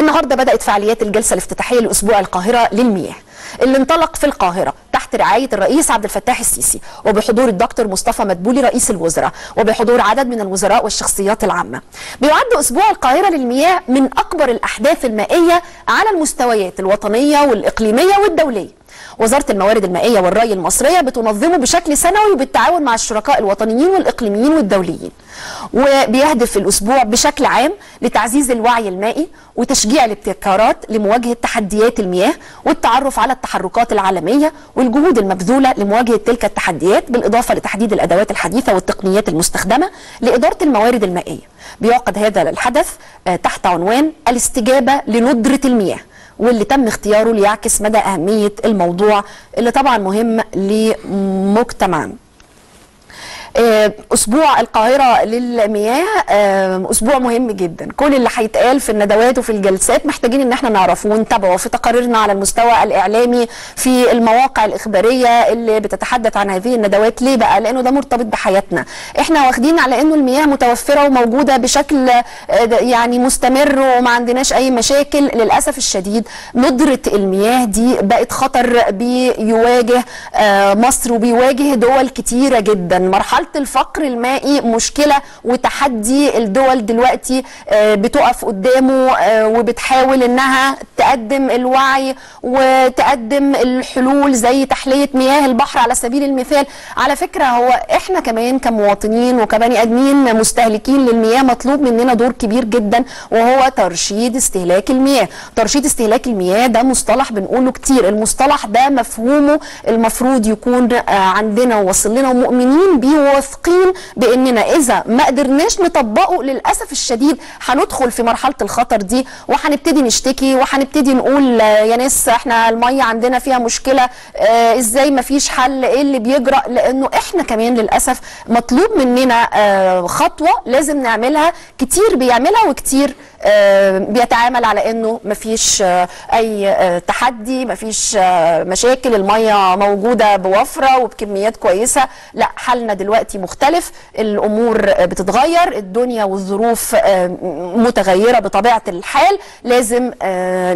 النهارده بدأت فعاليات الجلسة الافتتاحية لأسبوع القاهرة للمياه اللي انطلق في القاهرة تحت رعاية الرئيس عبد الفتاح السيسي وبحضور الدكتور مصطفى مدبولي رئيس الوزراء وبحضور عدد من الوزراء والشخصيات العامة. بيعد أسبوع القاهرة للمياه من أكبر الأحداث المائية على المستويات الوطنية والإقليمية والدولية. وزارة الموارد المائية والري المصرية بتنظمه بشكل سنوي بالتعاون مع الشركاء الوطنيين والإقليميين والدوليين وبيهدف الأسبوع بشكل عام لتعزيز الوعي المائي وتشجيع الابتكارات لمواجهة تحديات المياه والتعرف على التحركات العالمية والجهود المبذولة لمواجهة تلك التحديات بالإضافة لتحديد الأدوات الحديثة والتقنيات المستخدمة لإدارة الموارد المائية. بيعقد هذا الحدث تحت عنوان الاستجابة لندرة المياه. واللي تم اختياره ليعكس مدى أهمية الموضوع اللي طبعا مهم لمجتمعنا. أسبوع القاهرة للمياه أسبوع مهم جدا. كل اللي هيتقال في الندوات وفي الجلسات محتاجين إن إحنا نعرفه ونتابعه. في تقاريرنا على المستوى الإعلامي في المواقع الإخبارية اللي بتتحدث عن هذه الندوات. ليه بقى؟ لأنه ده مرتبط بحياتنا. إحنا واخدين على إنه المياه متوفرة وموجودة بشكل يعني مستمر وما عندناش أي مشاكل. للأسف الشديد ندرة المياه دي بقت خطر بيواجه مصر وبيواجه دول كتيرة جدا. مرحلة مرحله الفقر المائي مشكلة وتحدي الدول دلوقتي بتقف قدامه وبتحاول إنها تقدم الوعي وتقدم الحلول زي تحلية مياه البحر على سبيل المثال. على فكرة هو إحنا كمان كمواطنين وكبني آدمين مستهلكين للمياه مطلوب مننا دور كبير جدا وهو ترشيد استهلاك المياه. ترشيد استهلاك المياه ده مصطلح بنقوله كتير. المصطلح ده مفهومه المفروض يكون عندنا ووصل لنا ومؤمنين بيه واثقين باننا اذا ما قدرناش نطبقه للاسف الشديد هندخل في مرحلة الخطر دي وهنبتدي نشتكي وهنبتدي نقول يا ناس إحنا المية عندنا فيها مشكلة آه إزاي ما فيش حل؟ إيه اللي بيجرى لأنه إحنا كمان للأسف مطلوب مننا آه خطوة لازم نعملها كتير بيعملها وكتير بيتعامل على إنه مفيش أي تحدي مفيش مشاكل المية موجودة بوفرة وبكميات كويسة. لا حالنا دلوقتي مختلف الأمور بتتغير الدنيا والظروف متغيرة بطبيعة الحال. لازم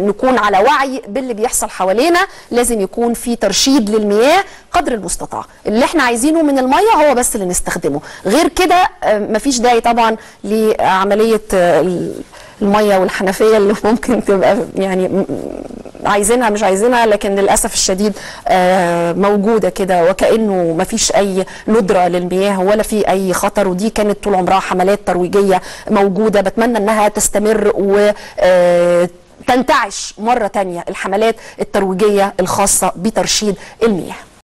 نكون على وعي باللي بيحصل حوالينا. لازم يكون في ترشيد للمياه قدر المستطاع. اللي إحنا عايزينه من المية هو بس اللي نستخدمه. غير كده مفيش داعي طبعا لعملية المية والحنفية اللي ممكن تبقى يعني عايزينها مش عايزينها لكن للأسف الشديد موجودة كده وكأنه ما فيش أي ندرة للمياه ولا في أي خطر ودي كانت طول عمرها حملات ترويجية موجودة بتمنى إنها تستمر و تنتعش مرة تانية الحملات الترويجية الخاصة بترشيد المياه.